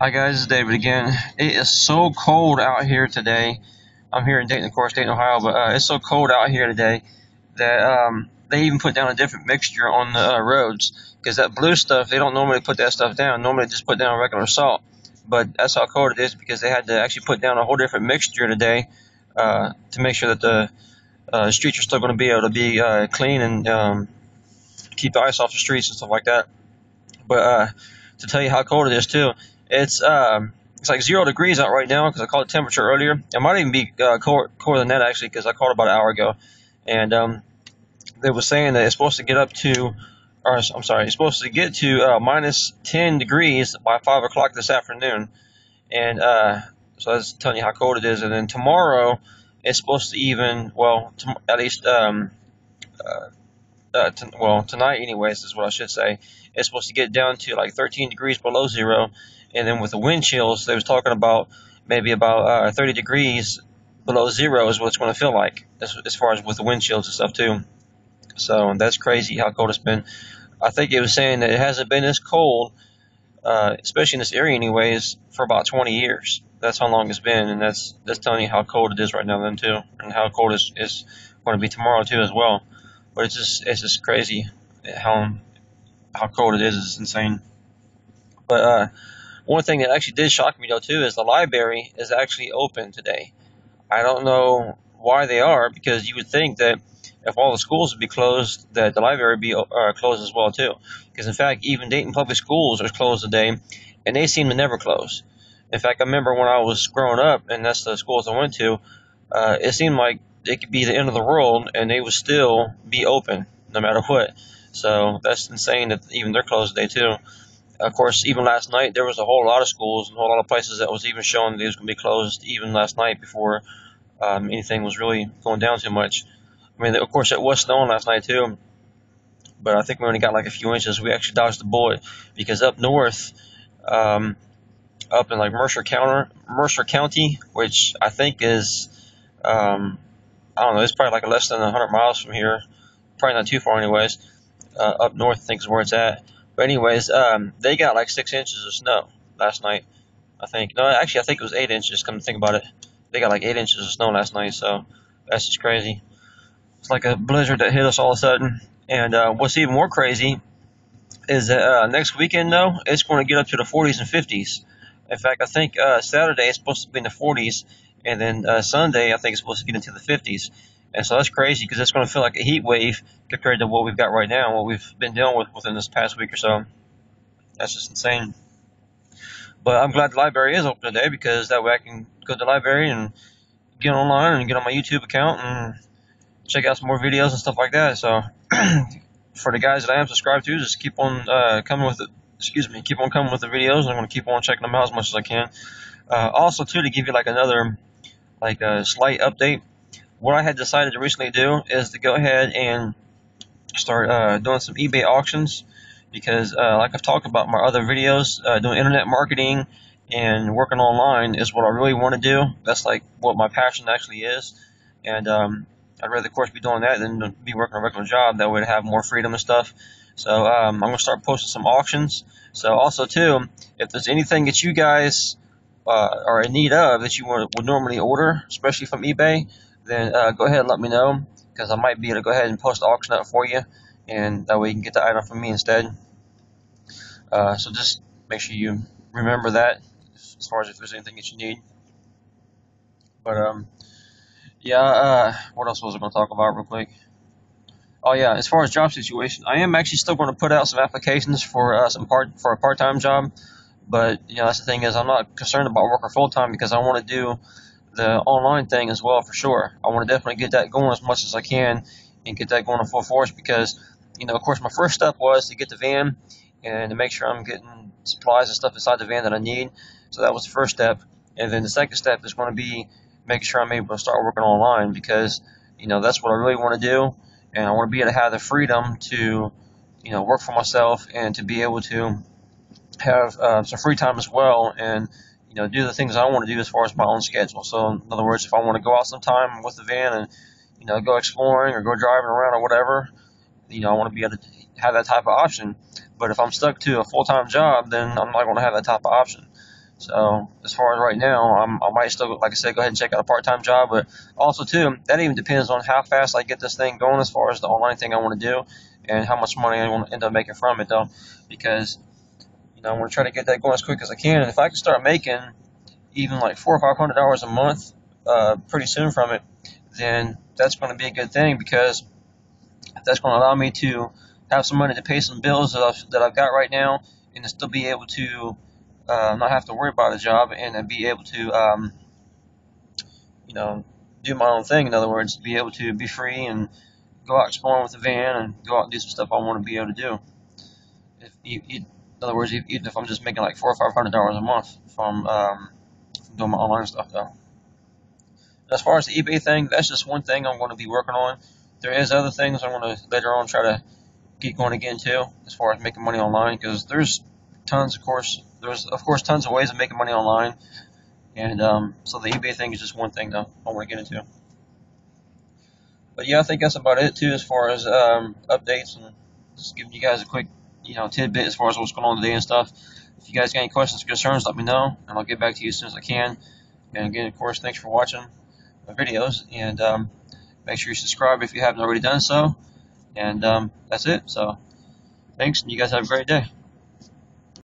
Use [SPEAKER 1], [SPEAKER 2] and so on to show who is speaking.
[SPEAKER 1] Hi guys, it's David again. It is so cold out here today. I'm here in Dayton, of course, Dayton, Ohio, but uh, it's so cold out here today that um, they even put down a different mixture on the uh, roads because that blue stuff they don't normally put that stuff down. Normally they just put down regular salt, but that's how cold it is because they had to actually put down a whole different mixture today uh, to make sure that the uh, streets are still going to be able to be uh, clean and um, keep the ice off the streets and stuff like that. But uh, to tell you how cold it is too it's um, it's like zero degrees out right now because I called the temperature earlier. It might even be uh, colder, than that actually because I called about an hour ago, and um, they were saying that it's supposed to get up to, or I'm sorry, it's supposed to get to uh, minus 10 degrees by five o'clock this afternoon, and uh, so that's telling you how cold it is. And then tomorrow it's supposed to even well, at least um, uh, to, well tonight anyways is what I should say. It's supposed to get down to like 13 degrees below zero and then with the wind chills, they was talking about maybe about uh, 30 degrees below zero is what it's going to feel like as, as far as with the wind chills and stuff too. So that's crazy how cold it's been. I think it was saying that it hasn't been this cold, uh, especially in this area anyways, for about 20 years. That's how long it's been, and that's that's telling you how cold it is right now then too, and how cold it's, it's going to be tomorrow too as well. But it's just it's just crazy how how cold it is. It's insane. But uh, one thing that actually did shock me though too is the library is actually open today. I don't know why they are because you would think that if all the schools would be closed, that the library would be uh, closed as well too. Because in fact, even Dayton Public Schools are closed today, and they seem to never close. In fact, I remember when I was growing up, and that's the schools I went to, uh, it seemed like it could be the end of the world, and they would still be open no matter what. So that's insane that even they're closed today too of course, even last night there was a whole lot of schools and a whole lot of places that was even showing that it was going to be closed even last night before um, anything was really going down too much. I mean, of course, it was snowing last night too, but I think we only got like a few inches. We actually dodged the bullet because up north, um, up in like Mercer County, Mercer County, which I think is, um, I don't know, it's probably like less than 100 miles from here, probably not too far, anyways. Uh, up north, I think is where it's at. But anyways, um, they got like six inches of snow last night. I think. No, actually, I think it was eight inches. Come to think about it, they got like eight inches of snow last night. So that's just crazy. It's like a blizzard that hit us all of a sudden. And uh, what's even more crazy is that uh, next weekend, though, it's going to get up to the 40s and 50s. In fact, I think uh, Saturday is supposed to be in the 40s, and then uh, Sunday I think it's supposed to get into the 50s. And so that's crazy because it's going to feel like a heat wave compared to what we've got right now, what we've been dealing with within this past week or so. That's just insane. But I'm glad the library is open today because that way I can go to the library and get online and get on my YouTube account and check out some more videos and stuff like that. So for the guys that I am subscribed to, just keep on uh, coming with it. Excuse me, keep on coming with the videos. I'm going to keep on checking them out as much as I can. Uh, also, too, to give you like another like a slight update what I had decided to recently do is to go ahead and start uh, doing some eBay auctions because, uh, like I've talked about in my other videos, uh, doing internet marketing and working online is what I really want to do. That's like what my passion actually is, and um, I'd rather, of course, be doing that than be working a regular job. That would have more freedom and stuff. So um, I'm gonna start posting some auctions. So also too, if there's anything that you guys uh, are in need of that you would normally order, especially from eBay, then uh, go ahead and let me know because I might be able to go ahead and post the auction up for you, and that way you can get the item from me instead. Uh, so just make sure you remember that as far as if there's anything that you need. But um, yeah. Uh, what else was I going to talk about real quick? Oh yeah, as far as job situation, I am actually still going to put out some applications for uh, some part for a part-time job. But you know, that's the thing is, I'm not concerned about working full time because I want to do the online thing as well for sure. I want to definitely get that going as much as I can and get that going in full force because, you know, of course, my first step was to get the van and to make sure I'm getting supplies and stuff inside the van that I need. So that was the first step. And then the second step is going to be making sure I'm able to start working online because, you know, that's what I really want to do. And I want to be able to have the freedom to, you know, work for myself and to be able to have uh, some free time as well and you know, do the things I want to do as far as my own schedule. So, in other words, if I want to go out sometime with the van and, you know, go exploring or go driving around or whatever, you know, I want to be able to have that type of option. But if I'm stuck to a full time job, then I'm not going to have that type of option. So as far as right now, I'm, I might still, like I said, go ahead and check out a part-time job. But also too, that even depends on how fast I get this thing going as far as the online thing I want to do, and how much money I want to end up making from it though, because you know I want to try to get that going as quick as I can. And if I can start making even like four or five hundred dollars a month uh, pretty soon from it, then that's going to be a good thing because that's going to allow me to have some money to pay some bills that I've, that I've got right now, and to still be able to uh, not have to worry about a job and then be able to, um, you know, do my own thing. In other words, be able to be free and go out exploring with the van and go out and do some stuff I want to be able to do. If you, you, in other words, even if I'm just making like four or five hundred dollars a month from, um, from doing my online stuff, though. As far as the eBay thing, that's just one thing I'm going to be working on. There is other things I'm going to later on try to get going again too, as far as making money online, because there's tons, of course, there's of course tons of ways of making money online, and um, so the eBay thing is just one thing though I want to get into. But yeah, I think that's about it too, as far as um, updates and just giving you guys a quick, you know, tidbit as far as what's going on today and stuff. If you guys got any questions or concerns, let me know, and I'll get back to you as soon as I can. And again, of course, thanks for watching my videos, and um, make sure you subscribe if you haven't already done so. And um, that's it. So, thanks, and you guys have a great day.